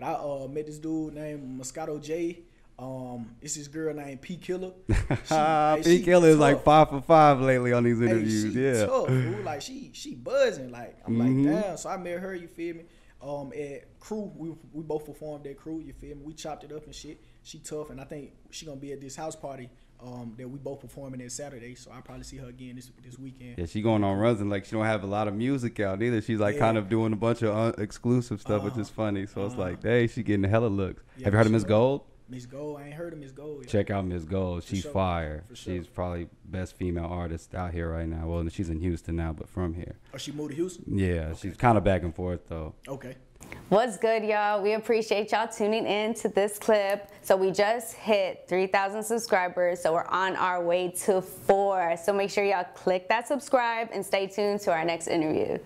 But I uh, met this dude named Moscato J. Um, it's this girl named P Killa. She, P Killa is like five for five lately on these interviews. Hey, yeah, tough, fool. Like she she buzzing. Like I'm Mhm. like damn. So I met her. You feel me? Um, at crew, we we both performed at crew. You feel me? We chopped it up and shit. She tough, and I think she gonna be at this house party. Um, that we both performing at Saturday. So I'll probably see her again this this weekend. yeah. She going on runs and like she don't have a lot of music out either. She's like Yeah. kind of doing a bunch of uh, exclusive stuff, which is funny. So it's like, hey, she getting hella looks. Yeah, have you heard of Miss. Gold? Miss Gold, I ain't heard of Miss Gold. Yet. Check out Miss Gold. For She's sure. fire. For sure. She's probably best female artist out here right now. Well, she's in Houston now, but from here. Or she moved to Houston. Yeah, she's kind of back and forth though. Okay. What's good, y'all? We appreciate y'all tuning in to this clip. So we just hit 3,000 subscribers, so we're on our way to four. So make sure y'all click that subscribe and stay tuned to our next interview.